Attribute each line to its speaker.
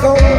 Speaker 1: go.